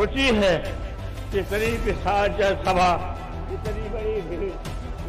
खुशी है कि करीब सभा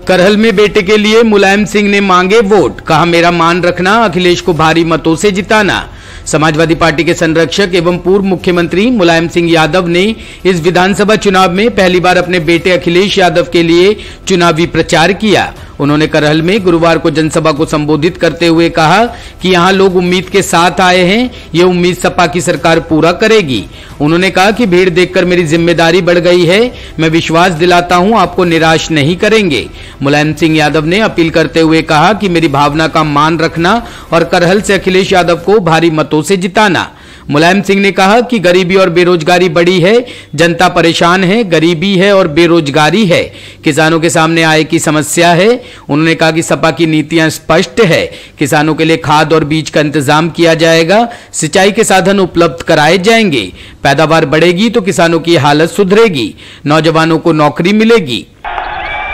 करहल में बेटे के लिए मुलायम सिंह ने मांगे वोट। कहा, मेरा मान रखना, अखिलेश को भारी मतों से जिताना। समाजवादी पार्टी के संरक्षक एवं पूर्व मुख्यमंत्री मुलायम सिंह यादव ने इस विधानसभा चुनाव में पहली बार अपने बेटे अखिलेश यादव के लिए चुनावी प्रचार किया। उन्होंने करहल में गुरुवार को जनसभा को संबोधित करते हुए कहा कि यहाँ लोग उम्मीद के साथ आए हैं, ये उम्मीद सपा की सरकार पूरा करेगी। उन्होंने कहा कि भीड़ देखकर मेरी ज़िम्मेदारी बढ़ गई है, मैं विश्वास दिलाता हूँ, आपको निराश नहीं करेंगे। मुलायम सिंह यादव ने अपील करते हुए कहा कि मेरी भावना का मान रखना और करहल से अखिलेश यादव को भारी मतों से जिताना। मुलायम सिंह ने कहा कि गरीबी और बेरोजगारी बड़ी है, जनता परेशान है, गरीबी है और बेरोजगारी है। किसानों के सामने आय की समस्या है। उन्होंने कहा कि सपा की नीतियाँ स्पष्ट है। किसानों के लिए खाद और बीज का इंतज़ाम किया जाएगा। सिंचाई के साधन उपलब्ध कराए जाएँगे। पैदावार बढ़ेगी तो किसानों की हालत सुधरेगी। नौजवानों को नौकरी मिलेगी।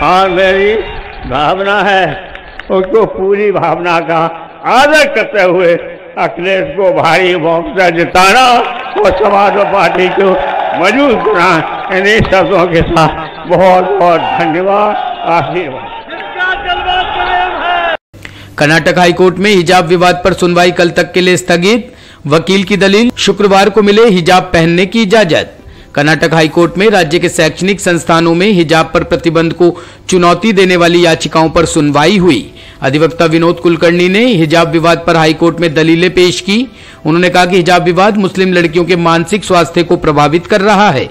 हाँ मेरी भावना है उसको पूरी भावना का आदर करते हुए अखिलेश को भारी वोट जिताना और समाजवादी पार्टी को मज़बूत बनाना इन्हीं शब्दों के साथ बहुत बहुत धन्यवाद, आशीर्वाद। कर्नाटक हाईकोर्ट में हिजाब विवाद पर सुनवाई कल तक के लिए स्थगित। वकील की दलील, शुक्रवार को मिले हिजाब पहनने की इजाज़त। कर्नाटक हाईकोर्ट में राज्य के शैक्षणिक संस्थानों में हिजाब पर प्रतिबंध को चुनौती देने वाली याचिकाओं पर सुनवाई हुई। अधिवक्ता विनोद कुलकर्णी ने हिजाब विवाद पर हाईकोर्ट में दलीलें पेश की। उन्होंने कहा कि हिजाब विवाद मुस्लिम लड़कियों के मानसिक स्वास्थ्य को प्रभावित कर रहा है।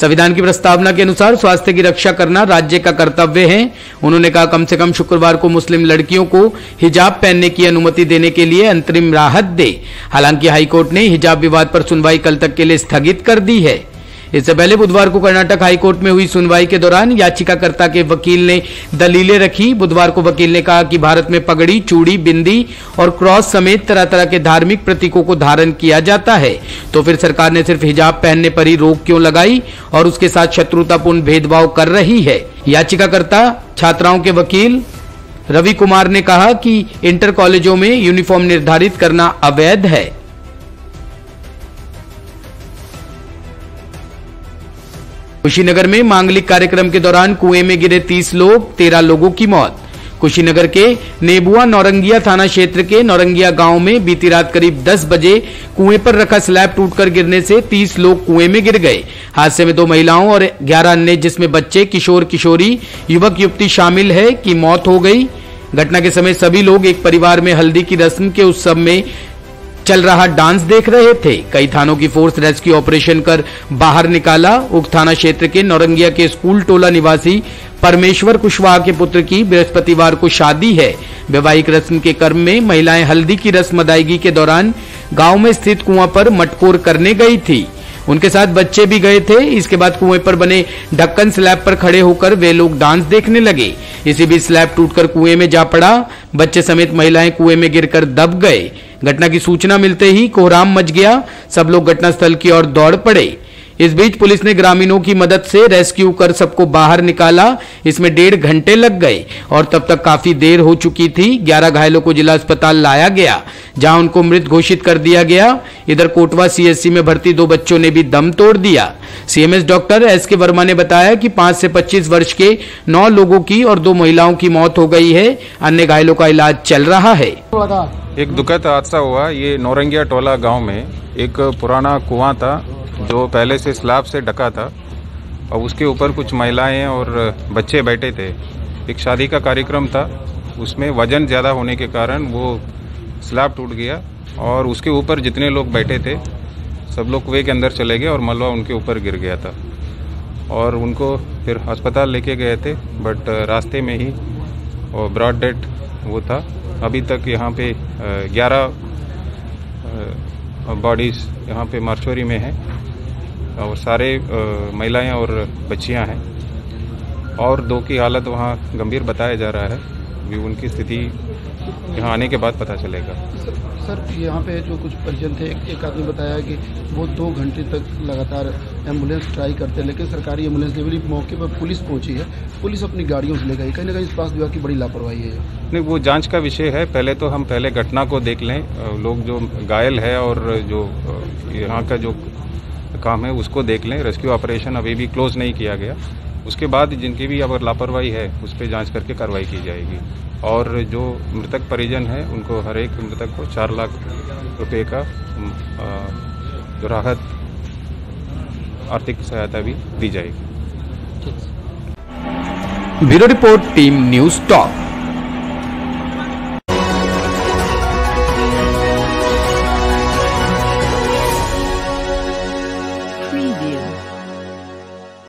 संविधान की प्रस्तावना के अनुसार स्वास्थ्य की रक्षा करना राज्य का कर्तव्य है। उन्होंने कहा, कम से कम शुक्रवार को मुस्लिम लड़कियों को हिजाब पहनने की अनुमति देने के लिए अंतरिम राहत दे। हालाँकि हाईकोर्ट ने हिजाब विवाद पर सुनवाई कल तक के लिए स्थगित कर दी है। इससे पहले बुधवार को कर्नाटक हाईकोर्ट में हुई सुनवाई के दौरान याचिकाकर्ता के वकील ने दलीलें रखी। बुधवार को वकील ने कहा कि भारत में पगड़ी, चूड़ी, बिंदी और क्रॉस समेत तरह तरह के धार्मिक प्रतीकों को धारण किया जाता है। तो फिर सरकार ने सिर्फ़ हिजाब पहनने पर ही रोक क्यों लगाई और उसके साथ शत्रुतापूर्ण भेदभाव कर रही है? याचिकाकर्ता, छात्राओं के वकील, रवि कुमार ने कहा कि इंटर कॉलेजों में यूनिफॉर्म निर्धारित करना अवैध है। कुशीनगर में मांगलिक कार्यक्रम के दौरान कुएँ में गिरे 30 लोग 13 लोगों की मौत। कुशीनगर के नेबुआ नौरंगिया थाना क्षेत्र के नौरंगिया गाँव में बीती रात करीब 10 बजे कुएँ पर रखा स्लैब टूटकर गिरने से 30 लोग कुएँ में गिर गए। हादसे में दो महिलाओं और 11 अन्य जिसमें बच्चे, किशोर, किशोरी, युवक, युवती शामिल है की मौत हो गई। घटना के समय सभी लोग एक परिवार में हल्दी की रस्म के उत्सव में चल रहा डांस देख रहे थे। कई थानों की फोर्स रेस्क्यू ऑपरेशन कर बाहर निकाला। उक्त थाना क्षेत्र के नौरंगिया के स्कूल टोला निवासी परमेश्वर कुशवाहा के पुत्र की बृहस्पतिवार को शादी है। वैवाहिक रस्म के क्रम में महिलाएँ हल्दी की रस्म अदायगी के दौरान गाँव में स्थित कुआँ पर मटकोर करने गई थी। उनके साथ बच्चे भी गए थे। इसके बाद कुएँ पर बने ढक्कन स्लैब पर खड़े होकर वे लोग डांस देखने लगे। इसी बीच स्लैब टूटकर कुएँ में जा पड़ा। बच्चे समेत महिलाएँ कुएँ में गिरकर दब गए। घटना की सूचना मिलते ही कोहराम मच गया। सब लोग घटनास्थल की ओर दौड़ पड़े। इस बीच पुलिस ने ग्रामीणों की मदद से रेस्क्यू कर सबको बाहर निकाला। इसमें डेढ़ घंटे लग गए और तब तक काफ़ी देर हो चुकी थी। 11 घायलों को जिला अस्पताल लाया गया, जहाँ उनको मृत घोषित कर दिया गया। इधर कोटवा सीएससी में भर्ती दो बच्चों ने भी दम तोड़ दिया। सीएमएस डॉक्टर एस के वर्मा ने बताया कि पाँच से पच्चीस वर्ष के नौ लोगों की और दो महिलाओं की मौत हो गई है। अन्य घायलों का इलाज चल रहा है। एक दुखद हादसा हुआ। ये नौरंगिया टोला गाँव में एक पुराना कुआँ था, जो पहले से स्लाब से ढका था। और उसके ऊपर कुछ महिलाएँ और बच्चे बैठे थे। एक शादी का कार्यक्रम था। उसमें वज़न ज़्यादा होने के कारण वो स्लैब टूट गया और उसके ऊपर जितने लोग बैठे थे, सब लोग कुएँ के अंदर चले गए और मलबा उनके ऊपर गिर गया था। और उनको फिर अस्पताल लेके गए थे, बट रास्ते में ही और ब्रॉड डेट वो था। अभी तक यहाँ पे ग्यारह बॉडीज़ यहाँ पे मार्चोरी में हैं और सारे महिलाएँ और बच्चियाँ हैं। और दो की हालत वहाँ गंभीर बताया जा रहा है। अभी उनकी स्थिति यहाँ आने के बाद पता चलेगा। सर, सर यहाँ पे जो कुछ परिजन थे एक, एक आदमी बताया कि वो दो घंटे तक लगातार एंबुलेंस ट्राई करते हैं लेकिन सरकारी एंबुलेंस भी मौके पर पुलिस पहुँची है। पुलिस अपनी गाड़ियों से ले गई। कहीं ना कहीं स्वास्थ्य विभाग की बड़ी लापरवाही है। नहीं वो जाँच का विषय है। पहले तो हम पहले घटना को देख लें। लोग जो घायल है और जो यहाँ का जो काम है उसको देख लें। रेस्क्यू ऑपरेशन अभी भी क्लोज नहीं किया गया। उसके बाद जिनकी भी अगर लापरवाही है, उस पर जाँच करके कार्रवाई की जाएगी। और जो मृतक परिजन है, उनको हर एक मृतक को चार लाख रुपए का जो राहत आर्थिक सहायता भी दी जाएगी। Bureau report, team news top.